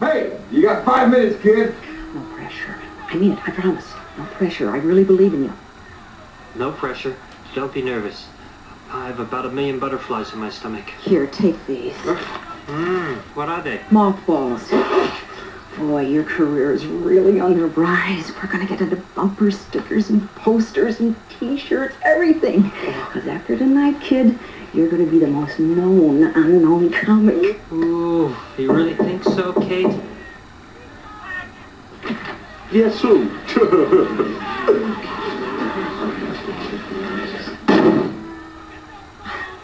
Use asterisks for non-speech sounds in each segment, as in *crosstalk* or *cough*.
Hey, you got five minutes, kid. No pressure. I mean it, I promise. No pressure. I really believe in you. No pressure. Don't be nervous. I have about a million butterflies in my stomach. Here, take these. Mmm, what are they? Mothballs. Boy, your career is really on the rise. We're gonna get into bumper stickers and posters and t-shirts, everything. Oh. Because after tonight, kid, you're gonna be the most known unknown comic. Ooh, you really think so, Kate? Yes, sir.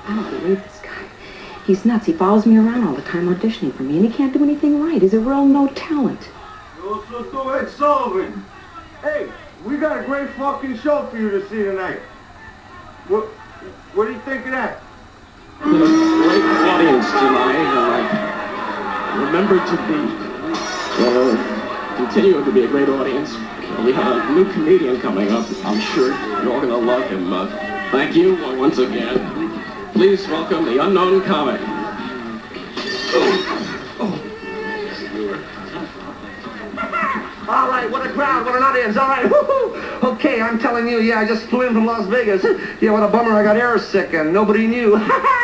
I don't believe this guy. He's nuts. He follows me around all the time auditioning for me, and he can't do anything right. He's a real no talent. Yo, so, so, Ed Sullivan. Hey, we got a great fucking show for you to see tonight. What, what do you think of that? Great audience tonight. Uh, remember to be, uh, continue to be a great audience. We have a new comedian coming up. I'm sure you're all going to love him. Uh, thank you once again. Please welcome the unknown comic. All right, what a crowd, what an audience. All right, woo-hoo. Okay, I'm telling you, yeah, I just flew in from Las Vegas. Yeah, what a bummer, I got air sick and nobody knew. *laughs*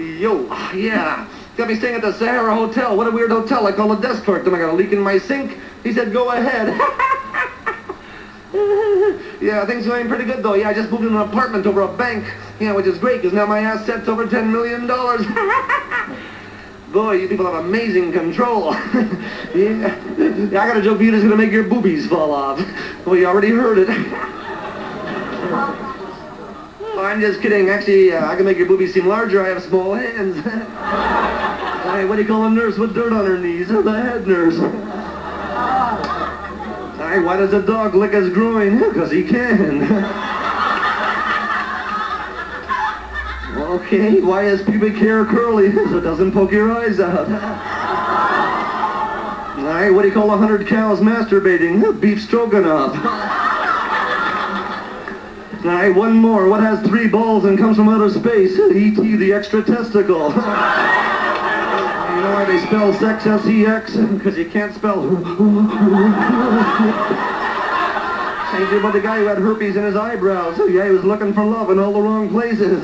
Yo, ah, yeah. Got me staying at the Sahara Hotel. What a weird hotel. I called the desk clerk, then I got a leak in my sink. He said, go ahead. *laughs* yeah, things are going pretty good, though. Yeah, I just moved in an apartment over a bank. Yeah, which is great, because now my asset's over $10 million. *laughs* Boy, you people have amazing control. *laughs* yeah. yeah. I got a joke for you that's gonna make your boobies fall off. Well, you already heard it. I'm just kidding. Actually, uh, I can make your boobies seem larger. I have small hands. *laughs* hey, what do you call a nurse with dirt on her knees? The head nurse. *laughs* Hey, why does a dog lick his groin? *laughs* Because he can. Okay, why is pubic hair curly? So it doesn't poke your eyes out. Alright, what do you call a hundred cows masturbating? Beef stroganoff. Alright, one more. What has three balls and comes from outer space? E.T. the extra testicle. *laughs* you know why they spell sex S-E-X? Because you can't spell... Thank you about the guy who had herpes in his eyebrows. Yeah, he was looking for love in all the wrong places.